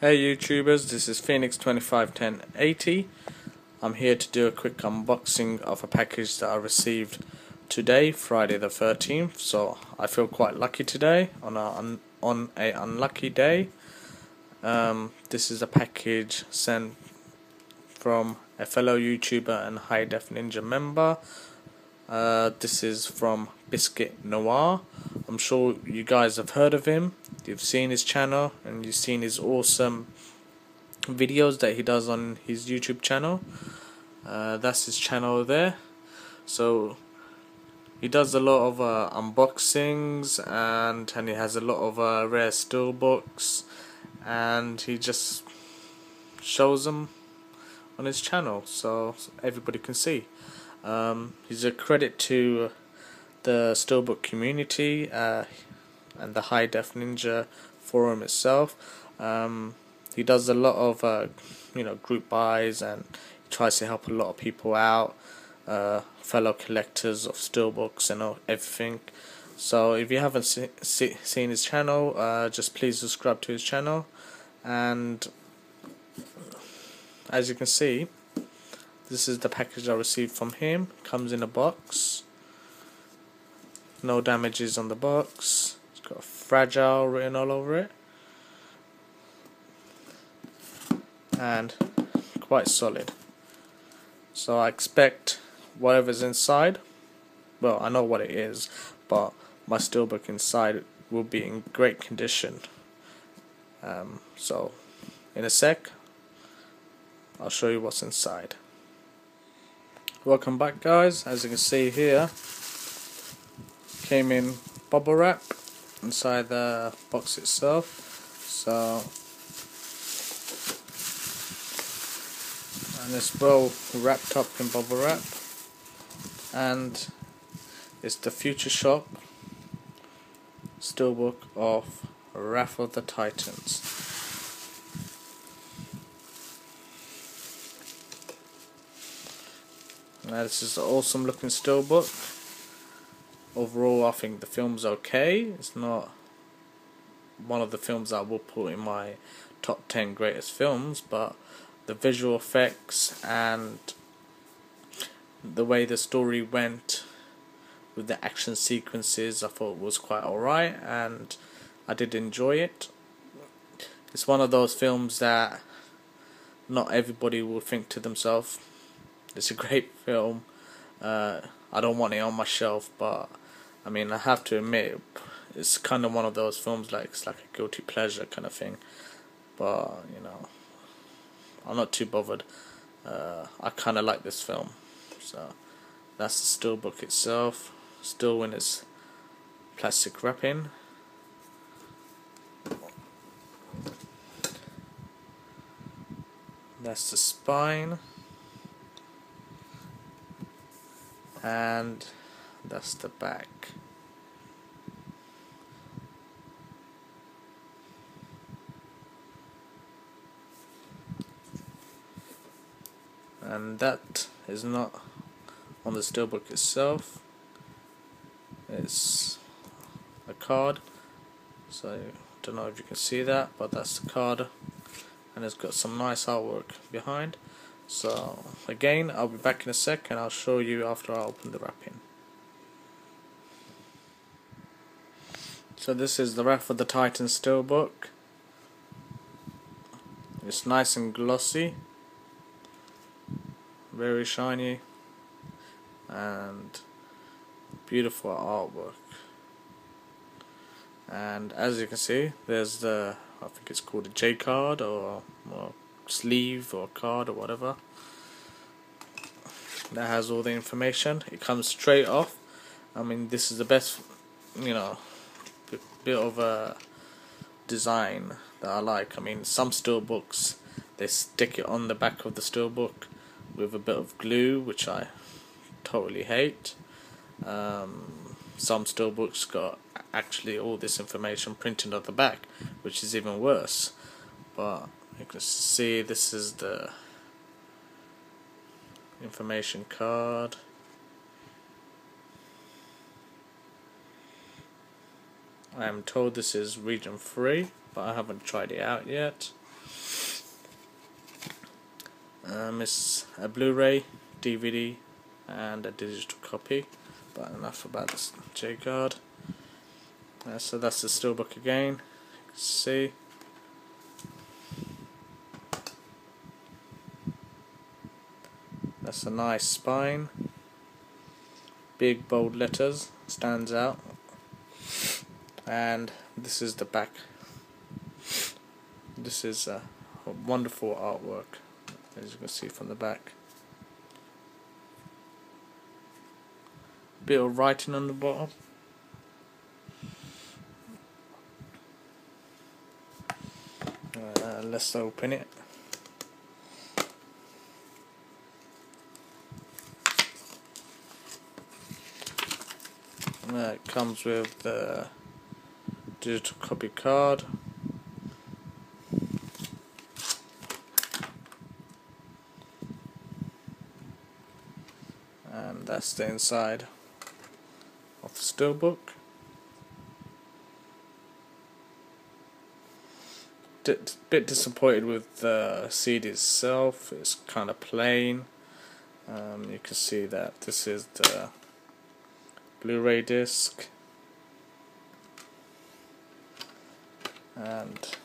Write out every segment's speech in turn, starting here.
Hey YouTubers, this is Phoenix251080. I'm here to do a quick unboxing of a package that I received today, Friday the 13th. So I feel quite lucky today on a on a unlucky day. Um, this is a package sent from a fellow YouTuber and High Def Ninja member. Uh, this is from Biscuit Noir. I'm sure you guys have heard of him. You've seen his channel and you've seen his awesome videos that he does on his YouTube channel. Uh, that's his channel there. So he does a lot of uh, unboxings and and he has a lot of uh, rare steelbooks and he just shows them on his channel so everybody can see. Um, he's a credit to the Steelbook community uh, and the High Def Ninja forum itself. Um, he does a lot of uh, you know group buys and he tries to help a lot of people out, uh, fellow collectors of steelbooks and everything. So if you haven't see, seen his channel, uh, just please subscribe to his channel. And as you can see, this is the package I received from him. Comes in a box. No damages on the box. Got fragile written all over it. And quite solid. So I expect whatever's inside, well I know what it is, but my steelbook inside will be in great condition. Um, so in a sec I'll show you what's inside. Welcome back guys, as you can see here came in bubble wrap inside the box itself. So and it's well wrapped up in bubble wrap. And it's the Future Shop. Steelbook of Wrath of the Titans. Now this is an awesome looking steelbook overall I think the film's okay. It's not one of the films I will put in my top 10 greatest films, but the visual effects and the way the story went with the action sequences I thought was quite alright and I did enjoy it. It's one of those films that not everybody will think to themselves, it's a great film. Uh, I don't want it on my shelf, but I mean, I have to admit, it's kind of one of those films like it's like a guilty pleasure kind of thing. But you know, I'm not too bothered. Uh, I kind of like this film, so that's the steelbook itself, still in its plastic wrapping. That's the spine. And that's the back. And that is not on the steelbook itself. It's a card. So I don't know if you can see that but that's the card. And it's got some nice artwork behind. So again I'll be back in a sec and I'll show you after I open the wrapping So this is the Wrath of the Titan Steelbook. It's nice and glossy, very shiny, and beautiful artwork. And as you can see, there's the I think it's called a J card or, or sleeve or card or whatever. That has all the information. It comes straight off. I mean, this is the best, you know, bit of a design that I like. I mean, some steelbooks they stick it on the back of the steelbook with a bit of glue, which I totally hate. Um, some steelbooks got actually all this information printed on the back, which is even worse. But you can see this is the information card. I am told this is region 3, but I haven't tried it out yet. um, it's a Blu-ray, DVD and a digital copy but enough about this J card uh, so that's the steelbook again you can see. That's a nice spine. Big bold letters stands out and this is the back. This is a wonderful artwork as you can see from the back. Bit of writing on the bottom. Uh, let's open it. Uh, it comes with the digital copy card and that's the inside of the steelbook. D bit disappointed with the CD itself. It's kind of plain. Um, you can see that this is the Blu-ray disc, and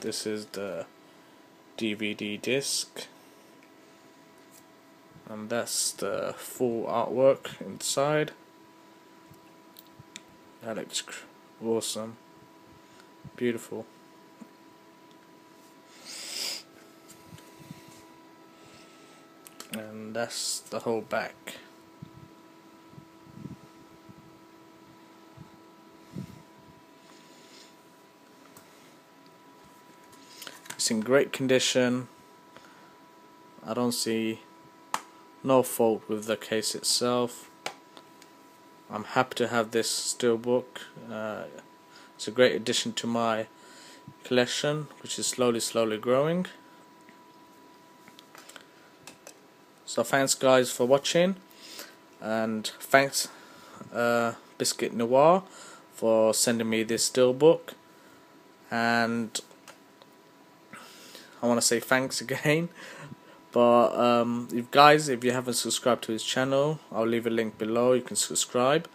this is the DVD disc. And that's the full artwork inside. That looks awesome. Beautiful. And that's the whole back it's in great condition I don't see no fault with the case itself. I'm happy to have this steelbook. Uh, it's a great addition to my collection, which is slowly, slowly growing. So thanks guys for watching, and thanks uh, Biscuit Noir for sending me this steelbook, and I want to say thanks again but um, guys, if you haven't subscribed to his channel, I'll leave a link below. You can subscribe.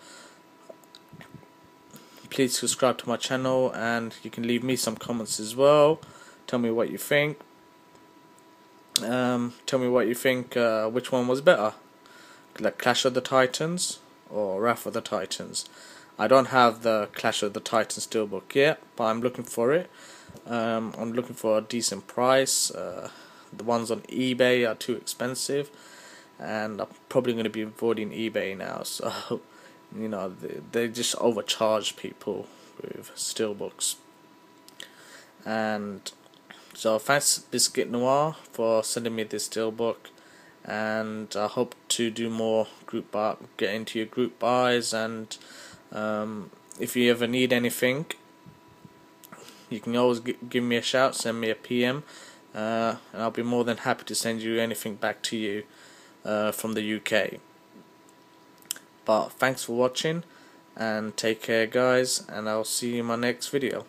Please subscribe to my channel, and you can leave me some comments as well. Tell me what you think. Um, tell me what you think. Uh, which one was better, like Clash of the Titans or Wrath of the Titans? I don't have the Clash of the Titans steelbook yet, but I'm looking for it. Um, I'm looking for a decent price. Uh, the ones on eBay are too expensive and I'm probably going to be avoiding eBay now so you know they, they just overcharge people with steelbooks and so thanks Biscuit Noir for sending me this steelbook and I hope to do more group buy get into your group buys and um, if you ever need anything you can always give me a shout send me a PM uh, and I'll be more than happy to send you anything back to you uh, from the UK. But thanks for watching and take care guys and I'll see you in my next video.